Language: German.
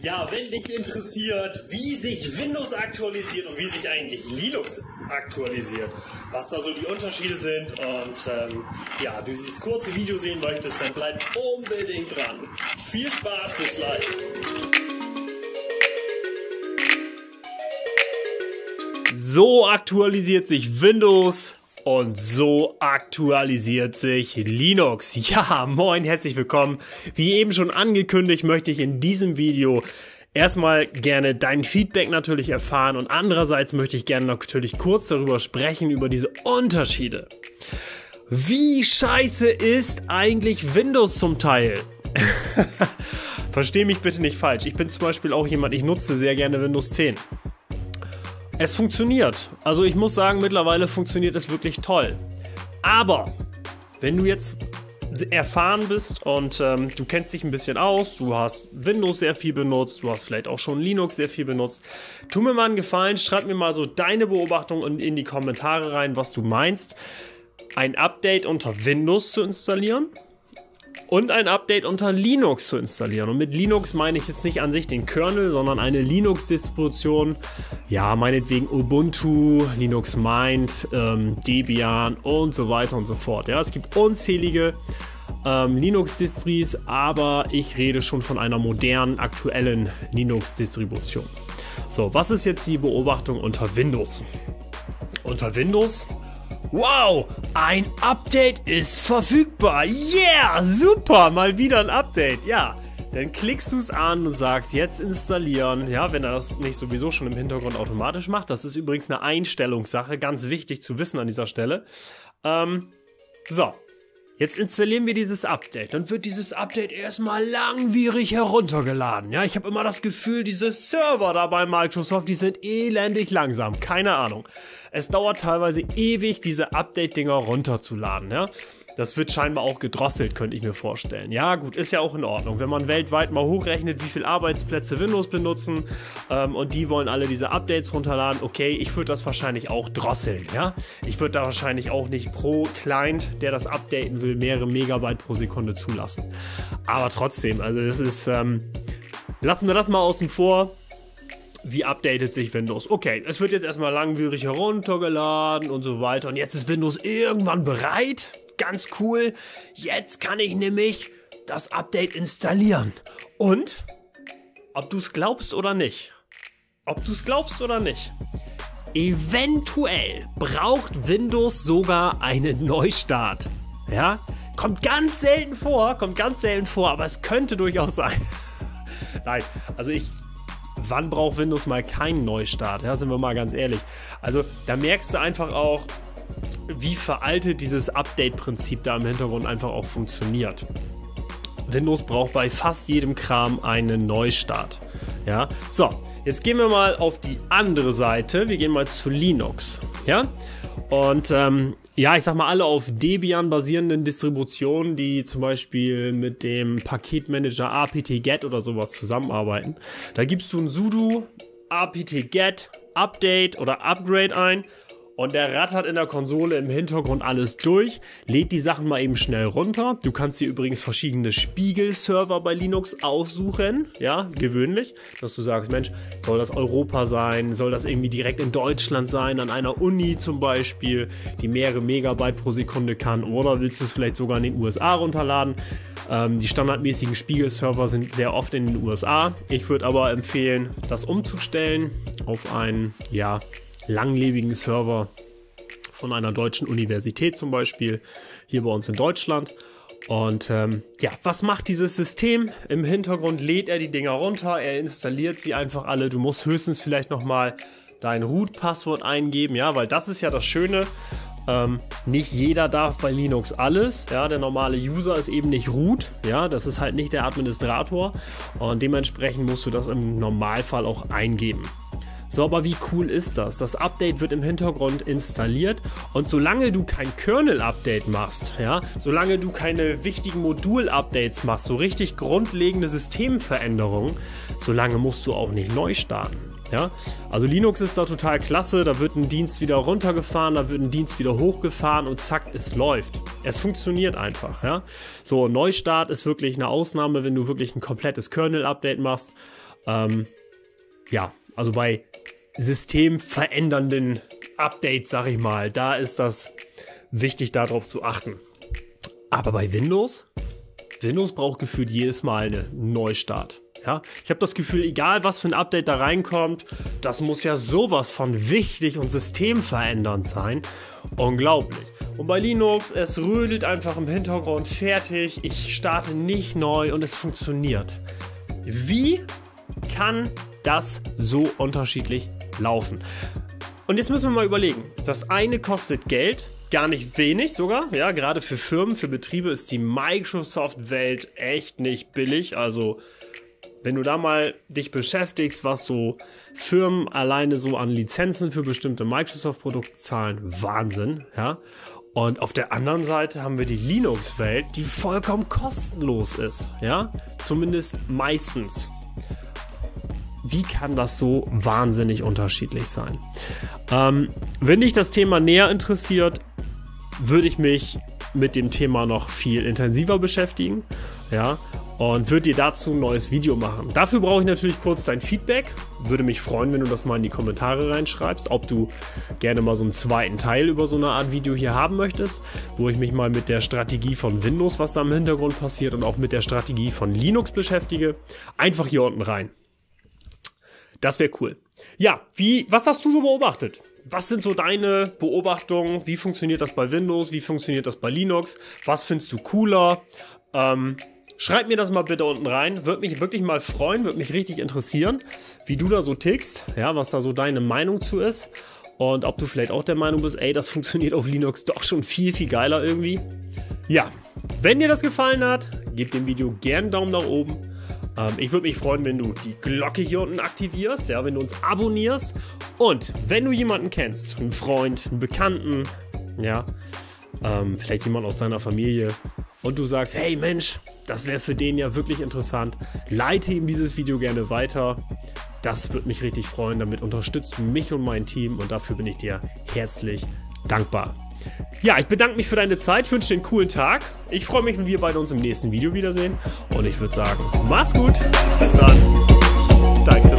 Ja, wenn dich interessiert, wie sich Windows aktualisiert und wie sich eigentlich Linux aktualisiert, was da so die Unterschiede sind und ähm, ja, du dieses kurze Video sehen möchtest, dann bleib unbedingt dran. Viel Spaß, bis gleich. So aktualisiert sich Windows und so aktualisiert sich Linux. Ja, moin, herzlich willkommen. Wie eben schon angekündigt, möchte ich in diesem Video erstmal gerne dein Feedback natürlich erfahren und andererseits möchte ich gerne natürlich kurz darüber sprechen, über diese Unterschiede. Wie scheiße ist eigentlich Windows zum Teil? Versteh mich bitte nicht falsch. Ich bin zum Beispiel auch jemand, ich nutze sehr gerne Windows 10. Es funktioniert. Also ich muss sagen, mittlerweile funktioniert es wirklich toll. Aber wenn du jetzt erfahren bist und ähm, du kennst dich ein bisschen aus, du hast Windows sehr viel benutzt, du hast vielleicht auch schon Linux sehr viel benutzt, tu mir mal einen Gefallen, schreib mir mal so deine Beobachtung in die Kommentare rein, was du meinst, ein Update unter Windows zu installieren und ein Update unter Linux zu installieren. Und mit Linux meine ich jetzt nicht an sich den Kernel, sondern eine Linux-Distribution. Ja, meinetwegen Ubuntu, Linux Mint, ähm, Debian und so weiter und so fort. Ja, es gibt unzählige ähm, Linux-Distries, aber ich rede schon von einer modernen, aktuellen Linux-Distribution. So, was ist jetzt die Beobachtung unter Windows? Unter Windows Wow, ein Update ist verfügbar. Yeah, super, mal wieder ein Update. Ja, dann klickst du es an und sagst jetzt installieren. Ja, wenn er das nicht sowieso schon im Hintergrund automatisch macht. Das ist übrigens eine Einstellungssache, ganz wichtig zu wissen an dieser Stelle. Ähm, so, Jetzt installieren wir dieses Update. Dann wird dieses Update erstmal langwierig heruntergeladen. Ja, ich habe immer das Gefühl, diese Server da bei Microsoft, die sind elendig langsam. Keine Ahnung. Es dauert teilweise ewig, diese Update-Dinger runterzuladen. Ja, das wird scheinbar auch gedrosselt, könnte ich mir vorstellen. Ja, gut, ist ja auch in Ordnung. Wenn man weltweit mal hochrechnet, wie viele Arbeitsplätze Windows benutzen ähm, und die wollen alle diese Updates runterladen, okay, ich würde das wahrscheinlich auch drosseln. Ja, ich würde da wahrscheinlich auch nicht pro Client, der das updaten will, mehrere Megabyte pro Sekunde zulassen. Aber trotzdem, also das ist, ähm, lassen wir das mal außen vor wie updatet sich Windows? Okay, es wird jetzt erstmal langwierig heruntergeladen und so weiter. Und jetzt ist Windows irgendwann bereit ganz cool. Jetzt kann ich nämlich das Update installieren. Und, ob du es glaubst oder nicht, ob du es glaubst oder nicht, eventuell braucht Windows sogar einen Neustart. Ja, kommt ganz selten vor, kommt ganz selten vor, aber es könnte durchaus sein. Nein, also ich, wann braucht Windows mal keinen Neustart? Ja, sind wir mal ganz ehrlich. Also da merkst du einfach auch, wie veraltet dieses Update-Prinzip da im Hintergrund einfach auch funktioniert. Windows braucht bei fast jedem Kram einen Neustart. Ja, so, jetzt gehen wir mal auf die andere Seite. Wir gehen mal zu Linux. Ja, und ähm, ja, ich sag mal, alle auf Debian basierenden Distributionen, die zum Beispiel mit dem Paketmanager apt-get oder sowas zusammenarbeiten, da gibst du ein sudo apt-get update oder upgrade ein und der rattert in der Konsole im Hintergrund alles durch, lädt die Sachen mal eben schnell runter. Du kannst dir übrigens verschiedene Spiegelserver bei Linux aussuchen, ja, gewöhnlich, dass du sagst, Mensch, soll das Europa sein, soll das irgendwie direkt in Deutschland sein, an einer Uni zum Beispiel, die mehrere Megabyte pro Sekunde kann, oder willst du es vielleicht sogar in den USA runterladen? Ähm, die standardmäßigen Spiegelserver sind sehr oft in den USA. Ich würde aber empfehlen, das umzustellen auf einen, ja, langlebigen Server von einer deutschen Universität zum Beispiel, hier bei uns in Deutschland. Und ähm, ja, was macht dieses System? Im Hintergrund lädt er die Dinger runter, er installiert sie einfach alle. Du musst höchstens vielleicht nochmal dein Root-Passwort eingeben, ja, weil das ist ja das Schöne. Ähm, nicht jeder darf bei Linux alles. Ja, der normale User ist eben nicht root. Ja, das ist halt nicht der Administrator. Und dementsprechend musst du das im Normalfall auch eingeben. So, aber wie cool ist das? Das Update wird im Hintergrund installiert und solange du kein Kernel-Update machst, ja, solange du keine wichtigen Modul-Updates machst, so richtig grundlegende Systemveränderungen, solange musst du auch nicht neu starten. Ja, also Linux ist da total klasse, da wird ein Dienst wieder runtergefahren, da wird ein Dienst wieder hochgefahren und zack, es läuft. Es funktioniert einfach, ja. So, Neustart ist wirklich eine Ausnahme, wenn du wirklich ein komplettes Kernel-Update machst. Ähm, ja, also bei systemverändernden Updates, sag ich mal, da ist das wichtig, darauf zu achten. Aber bei Windows, Windows braucht gefühlt jedes Mal einen Neustart. Ja, ich habe das Gefühl, egal was für ein Update da reinkommt, das muss ja sowas von wichtig und systemverändernd sein. Unglaublich. Und bei Linux, es rödelt einfach im Hintergrund fertig. Ich starte nicht neu und es funktioniert. Wie kann das so unterschiedlich laufen? Und jetzt müssen wir mal überlegen. Das eine kostet Geld, gar nicht wenig sogar. Ja, gerade für Firmen, für Betriebe ist die Microsoft-Welt echt nicht billig. Also wenn du da mal dich beschäftigst, was so Firmen alleine so an Lizenzen für bestimmte Microsoft-Produkte zahlen, Wahnsinn, ja. Und auf der anderen Seite haben wir die Linux-Welt, die vollkommen kostenlos ist, ja. Zumindest meistens. Wie kann das so wahnsinnig unterschiedlich sein? Ähm, wenn dich das Thema näher interessiert, würde ich mich mit dem Thema noch viel intensiver beschäftigen. Ja, und würde dir dazu ein neues Video machen. Dafür brauche ich natürlich kurz dein Feedback. Würde mich freuen, wenn du das mal in die Kommentare reinschreibst, ob du gerne mal so einen zweiten Teil über so eine Art Video hier haben möchtest, wo ich mich mal mit der Strategie von Windows, was da im Hintergrund passiert und auch mit der Strategie von Linux beschäftige. Einfach hier unten rein. Das wäre cool. Ja, wie, was hast du so beobachtet? Was sind so deine Beobachtungen? Wie funktioniert das bei Windows? Wie funktioniert das bei Linux? Was findest du cooler? Ähm, schreib mir das mal bitte unten rein. Würde mich wirklich mal freuen, würde mich richtig interessieren, wie du da so tickst, ja, was da so deine Meinung zu ist. Und ob du vielleicht auch der Meinung bist, ey, das funktioniert auf Linux doch schon viel, viel geiler irgendwie. Ja, wenn dir das gefallen hat, gib dem Video gerne einen Daumen nach oben. Ähm, ich würde mich freuen, wenn du die Glocke hier unten aktivierst, ja, wenn du uns abonnierst. Und wenn du jemanden kennst, einen Freund, einen Bekannten, ja, ähm, vielleicht jemand aus deiner Familie, und du sagst, hey Mensch, das wäre für den ja wirklich interessant, leite ihm dieses Video gerne weiter. Das würde mich richtig freuen. Damit unterstützt du mich und mein Team und dafür bin ich dir herzlich dankbar. Ja, ich bedanke mich für deine Zeit. Ich wünsche dir einen coolen Tag. Ich freue mich, wenn wir beide uns im nächsten Video wiedersehen. Und ich würde sagen, mach's gut. Bis dann. Dein Chris.